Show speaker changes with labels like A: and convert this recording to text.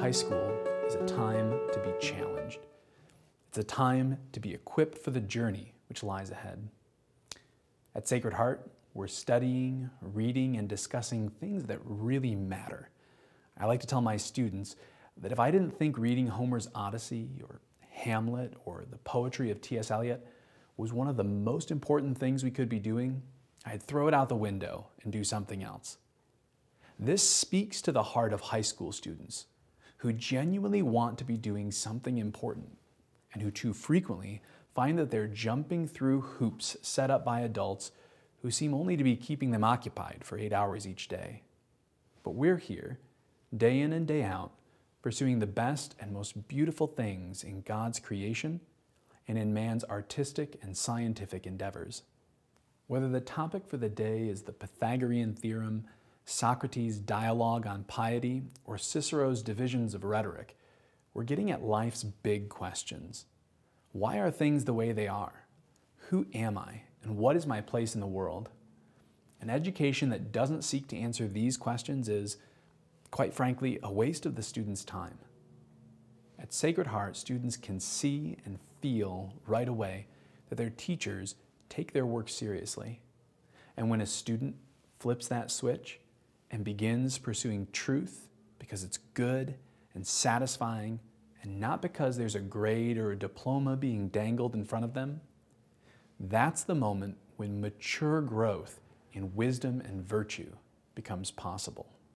A: High school is a time to be challenged. It's a time to be equipped for the journey which lies ahead. At Sacred Heart, we're studying, reading, and discussing things that really matter. I like to tell my students that if I didn't think reading Homer's Odyssey or Hamlet or the poetry of T.S. Eliot was one of the most important things we could be doing, I'd throw it out the window and do something else. This speaks to the heart of high school students who genuinely want to be doing something important and who too frequently find that they're jumping through hoops set up by adults who seem only to be keeping them occupied for eight hours each day. But we're here, day in and day out, pursuing the best and most beautiful things in God's creation and in man's artistic and scientific endeavors. Whether the topic for the day is the Pythagorean theorem, Socrates' dialogue on piety, or Cicero's divisions of rhetoric, we're getting at life's big questions. Why are things the way they are? Who am I? And what is my place in the world? An education that doesn't seek to answer these questions is, quite frankly, a waste of the student's time. At Sacred Heart, students can see and feel right away that their teachers take their work seriously. And when a student flips that switch and begins pursuing truth because it's good and satisfying and not because there's a grade or a diploma being dangled in front of them, that's the moment when mature growth in wisdom and virtue becomes possible.